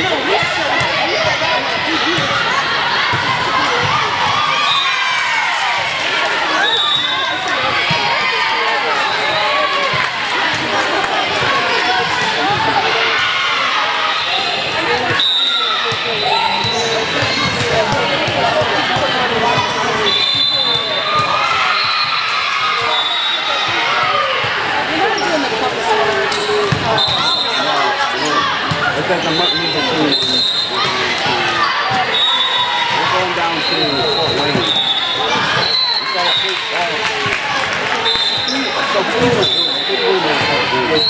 弄。It says the Martin Luther King. We're going down to Fort Wayne. We saw a big ball. So cool. Big rumors. Big rumors.